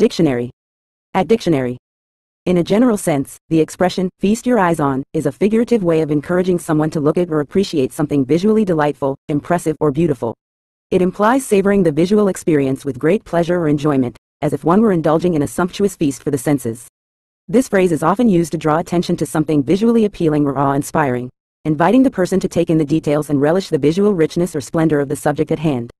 Dictionary. At dictionary. In a general sense, the expression, feast your eyes on, is a figurative way of encouraging someone to look at or appreciate something visually delightful, impressive or beautiful. It implies savoring the visual experience with great pleasure or enjoyment, as if one were indulging in a sumptuous feast for the senses. This phrase is often used to draw attention to something visually appealing or awe-inspiring, inviting the person to take in the details and relish the visual richness or splendor of the subject at hand.